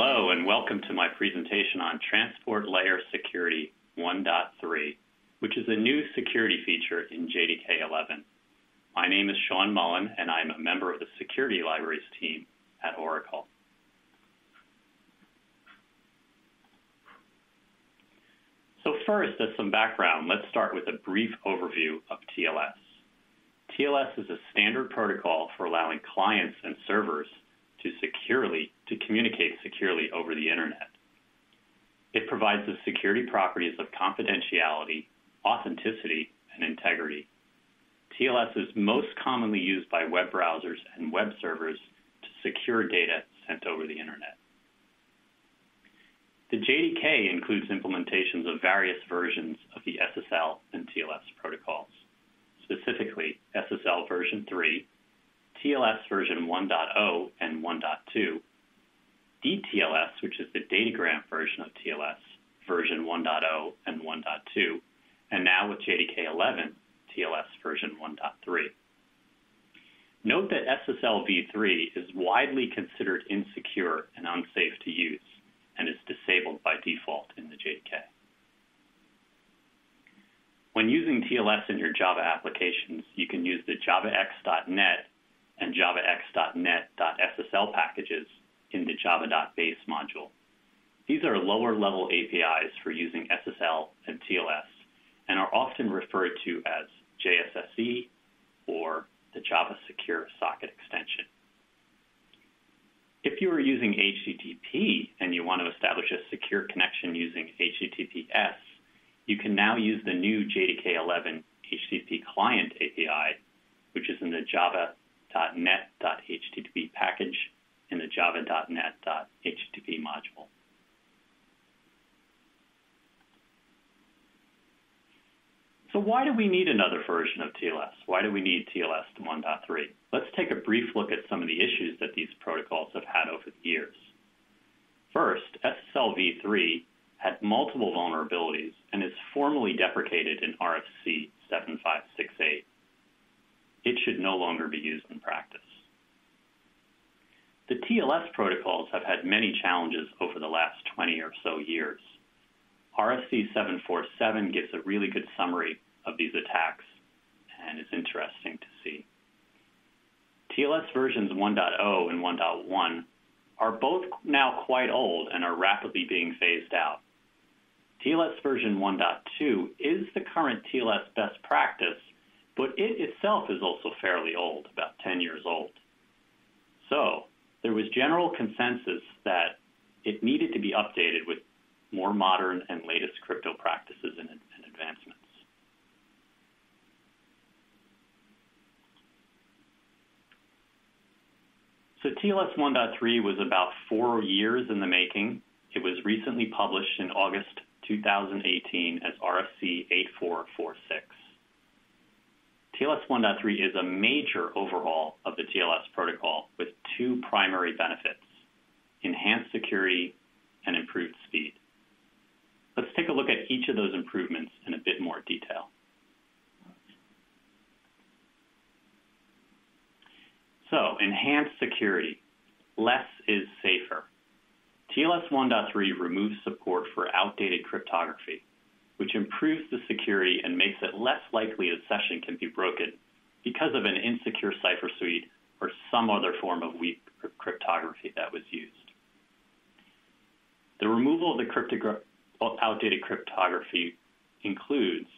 Hello, and welcome to my presentation on Transport Layer Security 1.3, which is a new security feature in JDK 11. My name is Sean Mullan, and I'm a member of the Security Libraries team at Oracle. So first, as some background, let's start with a brief overview of TLS. TLS is a standard protocol for allowing clients and servers to securely to communicate over the internet. It provides the security properties of confidentiality, authenticity, and integrity. TLS is most commonly used by web browsers and web servers to secure data sent over the internet. The JDK includes implementations of various versions of the SSL and TLS protocols, specifically SSL version 3, TLS version 1.0 and 1.2, DTLS, which is the datagram version of TLS, version 1.0 and 1.2, and now with JDK 11, TLS version 1.3. Note that SSL v3 is widely considered insecure and unsafe to use and is disabled by default in the JDK. When using TLS in your Java applications, you can use the javax.net and javax.net.ssl packages in the java.base module. These are lower-level APIs for using SSL and TLS and are often referred to as JSSE or the Java Secure Socket extension. If you are using HTTP and you want to establish a secure connection using HTTPS, you can now use the new JDK 11 HTTP client API, which is in the java.net.http package the java.net.http module. So why do we need another version of TLS? Why do we need TLS 1.3? Let's take a brief look at some of the issues that these protocols have had over the years. First, SSL v3 had multiple vulnerabilities and is formally deprecated in RFC 7568 it should no longer be used in practice. The TLS protocols have had many challenges over the last 20 or so years. RFC 747 gives a really good summary of these attacks and is interesting to see. TLS versions 1.0 and 1.1 are both now quite old and are rapidly being phased out. TLS version 1.2 is the current TLS best practice but it itself is also fairly old, about 10 years old. So there was general consensus that it needed to be updated with more modern and latest crypto practices and, and advancements. So TLS 1.3 was about four years in the making. It was recently published in August 2018 as RFC 8446. TLS 1.3 is a major overhaul of the TLS protocol with two primary benefits, enhanced security and improved speed. Let's take a look at each of those improvements in a bit more detail. So, enhanced security. Less is safer. TLS 1.3 removes support for outdated cryptography which improves the security and makes it less likely a session can be broken because of an insecure cipher suite or some other form of weak cryptography that was used. The removal of the outdated cryptography includes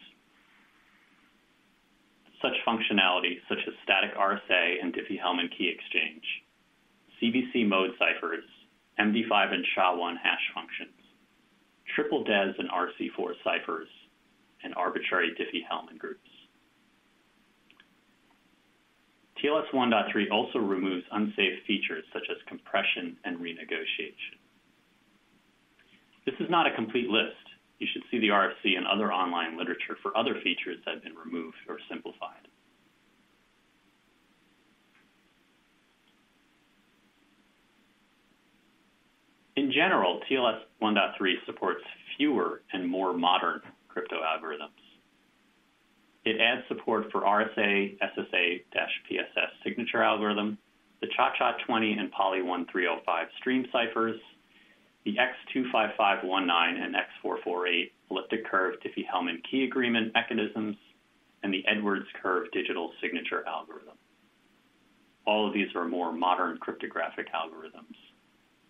such functionality such as static RSA and Diffie-Hellman key exchange, CBC mode ciphers, MD5 and SHA-1 hash functions, triple DES and RC4 ciphers, and arbitrary Diffie-Hellman groups. TLS 1.3 also removes unsafe features such as compression and renegotiation. This is not a complete list. You should see the RFC and other online literature for other features that have been removed or simplified. In general, TLS 1.3 supports fewer and more modern crypto algorithms. It adds support for RSA, SSA-PSS signature algorithm, the ChaCha 20 and Poly 1305 stream ciphers, the X25519 and X448 elliptic curve Diffie-Hellman key agreement mechanisms, and the Edwards curve digital signature algorithm. All of these are more modern cryptographic algorithms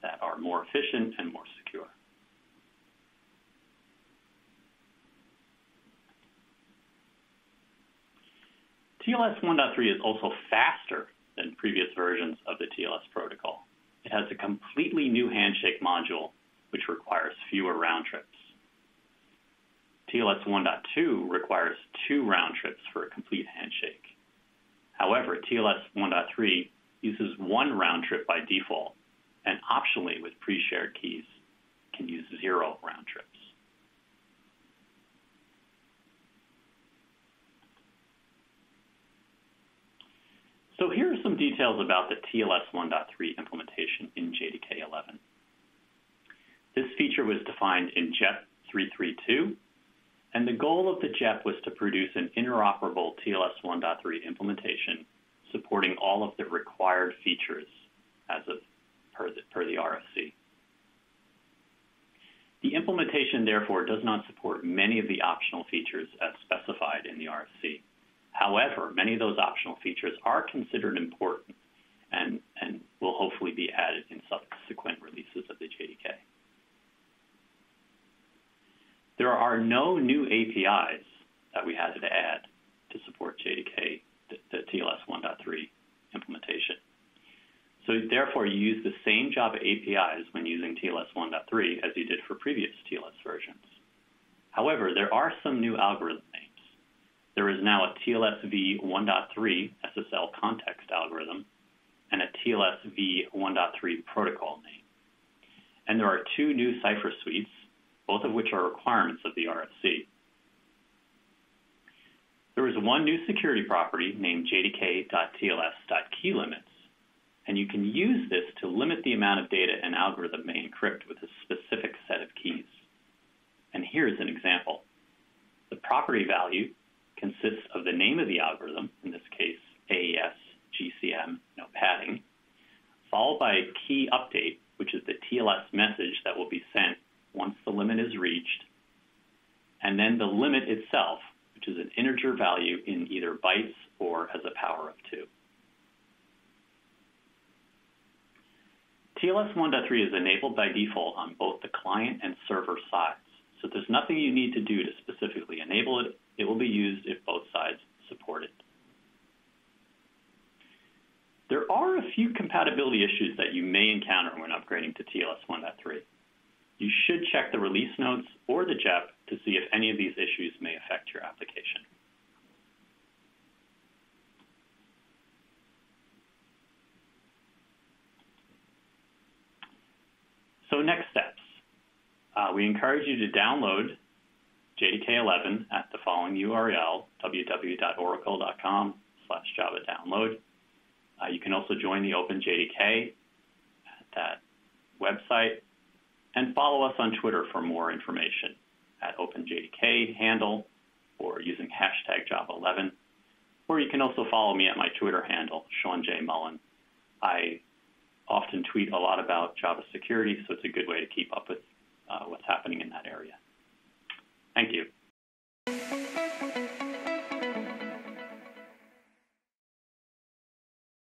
that are more efficient and more secure. TLS 1.3 is also faster than previous versions of the TLS protocol. It has a completely new handshake module, which requires fewer round trips. TLS 1.2 requires two round trips for a complete handshake. However, TLS 1.3 uses one round trip by default, and optionally with pre-shared keys can use zero round trips. So here are some details about the TLS 1.3 implementation in JDK 11. This feature was defined in JEP 332, and the goal of the JEP was to produce an interoperable TLS 1.3 implementation supporting all of the required features as of per the, per the RFC. The implementation, therefore, does not support many of the optional features as specified in the RFC. However, many of those optional features are considered important and, and will hopefully be added in subsequent releases of the JDK. There are no new APIs that we had to add to support JDK, the, the TLS 1.3 implementation. So therefore, you use the same Java APIs when using TLS 1.3 as you did for previous TLS versions. However, there are some new algorithm names. There is now a TLS-V 1.3 SSL context algorithm and a TLS-V 1.3 protocol name. And there are two new cipher suites, both of which are requirements of the RFC. There is one new security property named jdk.tls.keylimits, and you can use this to limit the amount of data an algorithm may encrypt with a specific set of keys. And here's an example. The property value consists of the name of the algorithm, in this case, AES GCM, no padding, followed by a key update, which is the TLS message that will be sent once the limit is reached, and then the limit itself, which is an integer value in either bytes or as a power of 2. TLS 1.3 is enabled by default on both the client and server sides, so there's nothing you need to do to specifically enable it it will be used if both sides support it. There are a few compatibility issues that you may encounter when upgrading to TLS 1.3. You should check the release notes or the JEP to see if any of these issues may affect your application. So next steps. Uh, we encourage you to download JDK11 at the following URL, www.oracle.com slash java download. Uh, you can also join the OpenJDK at that website and follow us on Twitter for more information at OpenJDK handle or using hashtag Java11. Or you can also follow me at my Twitter handle, Sean J. Mullan. I often tweet a lot about Java security, so it's a good way to keep up with uh, what's happening in that area. Thank you.